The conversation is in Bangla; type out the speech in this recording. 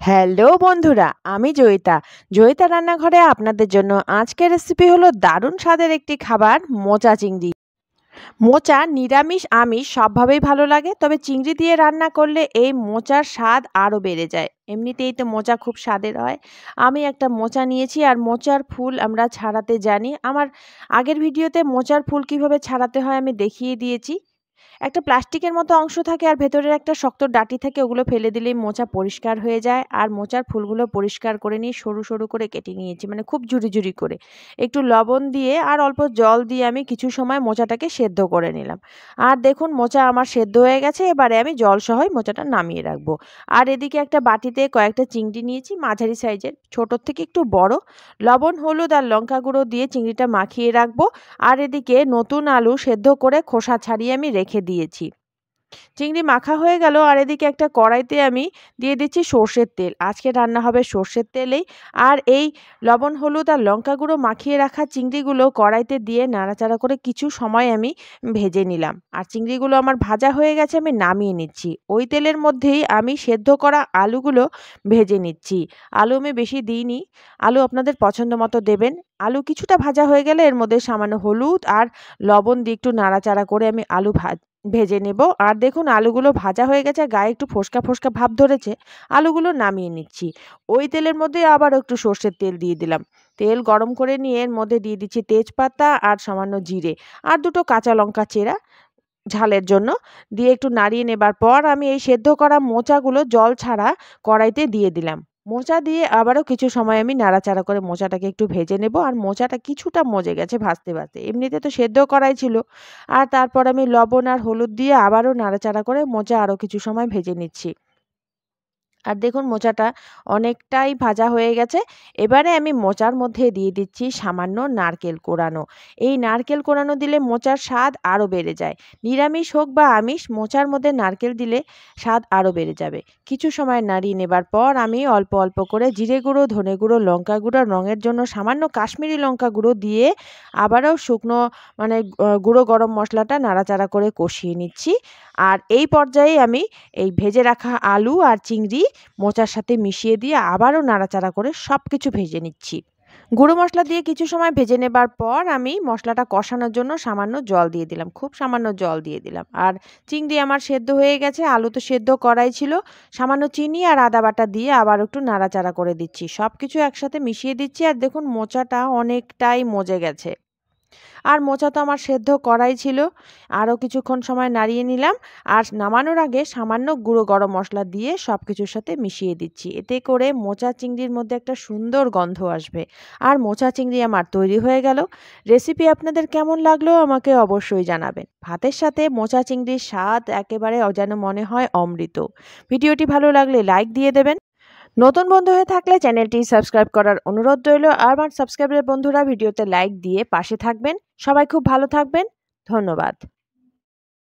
হ্যালো বন্ধুরা, আমি জয়িতা। জয়িতা রান্নাঘরে আপনাদের জন্য আজকের রেসিপি হলো দারুণ স্বাদের একটি খাবার, মোচা চিংড়ি। মোচা নিরামিষ, আমিষ সবভাবেই ভালো লাগে, তবে চিংড়ি দিয়ে রান্না করলে এই মোচার স্বাদ আরও বেড়ে যায়। এমনিতেই তো মোচা খুব স্বাদের হয়। আমি একটা মোচা নিয়েছি, আর মোচার ফুল আমরা ছাড়াতে জানি। আমার আগের ভিডিওতে মোচার ফুল কীভাবে ছাড়াতে হয় আমি দেখিয়ে দিয়েছি। একটা প্লাস্টিকের মতো অংশ থাকে আর ভেতরের একটা শক্ত ডাটি থাকে, ওগুলো ফেলে দিলেই মোচা পরিষ্কার হয়ে যায়। আর মোচার ফুলগুলো পরিষ্কার করে নিয়ে সরু সরু করে কেটে নিয়েছি মানে খুব ঝুরি ঝুরি করে। একটু লবণ দিয়ে আর অল্প জল দিয়ে আমি কিছু সময় মোচাটাকে সেদ্ধ করে নিলাম। আর দেখুন, মোচা আমার সেদ্ধ হয়ে গেছে, এবারে আমি জল সহই মোচাটা নামিয়ে রাখব। আর এদিকে একটা বাটিতে কয়েকটা চিংড়ি নিয়েছি, মাঝারি সাইজের ছোটোর থেকে একটু বড়। লবণ, হলুদ আর লঙ্কা গুঁড়ো দিয়ে চিংড়িটা মাখিয়ে রাখব। আর এদিকে নতুন আলু সেদ্ধ করে খোসা ছাড়িয়ে আমি রেখে দিয়েছি। চিংড়ি মাখা হয়ে গেল আর এদিকে একটা কড়াইতে আমি দিয়ে দিচ্ছি সর্ষের তেল। আজকে রান্না হবে সর্ষের তেলেই। আর এই লবণ, হলুদ আর লঙ্কা গুঁড়ো মাখিয়ে রাখা চিংড়িগুলো কড়াইতে দিয়ে নাড়াচাড়া করে কিছু সময় আমি ভেজে নিলাম। আর চিংড়িগুলো আমার ভাজা হয়ে গেছে আমি নামিয়ে নিচ্ছি। ওই তেলের মধ্যেই আমি সেদ্ধ করা আলুগুলো ভেজে নিচ্ছি। আলু আমি বেশি দিইনি। আলু আপনাদের পছন্দ মতো দেবেন। আলু কিছুটা ভাজা হয়ে গেলে এর মধ্যে সামান্য হলুদ আর লবণ দিয়ে একটু নাড়াচাড়া করে আমি আলু ভাজ ভেজে নেব। আর দেখুন, আলুগুলো ভাজা হয়ে গেছে গায়ে একটু ফোসকা ফোসকা ভাব ধরেছে। আলুগুলো নামিয়ে নিচ্ছি। ওই তেলের মধ্যে আবার একটু সর্ষের তেল দিয়ে দিলাম। তেল গরম করে নিয়ে এর মধ্যে দিয়ে দিচ্ছি তেজপাতা আর সামান্য জিরে। আর দুটো কাঁচা লঙ্কা চেরা ঝালের জন্য। দিয়ে একটু নাড়িয়ে নেবার পর আমি এই সেদ্ধ করা মোচাগুলো জল ছাড়া কড়াইতে দিয়ে দিলাম। মোচা দিয়ে আবারও কিছু সময় আমি নাড়াচাড়া করে মোচাটাকে একটু ভেজে নেব। আর মোচাটা কিছুটা মজে গেছে ভাজতে ভাজতে। এমনিতে তো সেদ্ধ করাই ছিল। আর তারপর আমি লবণ আর হলুদ দিয়ে আবারও নাড়াচাড়া করে মোচা আরও কিছু সময় ভেজে নিচ্ছি। আর দেখুন মোচাটা অনেকটাই ভাজা হয়ে গেছে। এবারে আমি মোচার মধ্যে দিয়ে দিচ্ছি সামান্য নারকেল কোড়ানো এই নারকেল কোড়ানো দিলে মোচার স্বাদ আরও বেড়ে যায়। নিরামিষ হোক বা আমিষ, মোচার মধ্যে নারকেল দিলে স্বাদ আরও বেড়ে যাবে। কিছু সময় নাড়িয়ে নেবার পর আমি অল্প অল্প করে জিরে গুঁড়ো, ধনে গুঁড়ো, লঙ্কা গুঁড়ো, রঙের জন্য সামান্য কাশ্মীরি লঙ্কা গুঁড়ো দিয়ে আবারও শুকনো মানে গুঁড়ো গরম মশলাটা নাড়াচাড়া করে কষিয়ে নিচ্ছি। আর এই পর্যায়ে আমি এই ভেজে রাখা আলু আর চিংড়ি মোচার সাথে মিশিয়ে দিয়ে আবারও নাড়াচাড়া করে সব কিছু ভেজে নিচ্ছি। গুঁড়ো মশলা দিয়ে কিছু সময় ভেজে নেবার পর আমি মশলাটা কষানোর জন্য সামান্য জল দিয়ে দিলাম, খুব সামান্য জল দিয়ে দিলাম। আর চিংড়ি আমার সেদ্ধ হয়ে গেছে, আলু তো সেদ্ধ করাই ছিল। সামান্য চিনি আর আদা বাটা দিয়ে আবার একটু নাড়াচাড়া করে দিচ্ছি। সব কিছু একসাথে মিশিয়ে দিচ্ছি আর দেখুন মোচাটা অনেকটাই মজে গেছে। আর মোচা তো আমার সেদ্ধ করাই ছিল। আরও কিছুক্ষণ সময় নাড়িয়ে নিলাম আর নামানোর আগে সামান্য গুঁড়ো গরম মশলা দিয়ে সব কিছুর সাথে মিশিয়ে দিচ্ছি। এতে করে মোচা চিংড়ির মধ্যে একটা সুন্দর গন্ধ আসবে। আর মোচা চিংড়ি আমার তৈরি হয়ে গেল। রেসিপি আপনাদের কেমন লাগল আমাকে অবশ্যই জানাবেন। ভাতের সাথে মোচা চিংড়ির স্বাদ একেবারে অজানো মনে হয় অমৃত। ভিডিওটি ভালো লাগলে লাইক দিয়ে দেবেন। নতুন বন্ধু হয়ে থাকলে চ্যানেলটি সাবস্ক্রাইব করার অনুরোধ রইল। আর আমার সাবস্ক্রাইবের বন্ধুরা ভিডিওতে লাইক দিয়ে পাশে থাকবেন। সবাই খুব ভালো থাকবেন। ধন্যবাদ।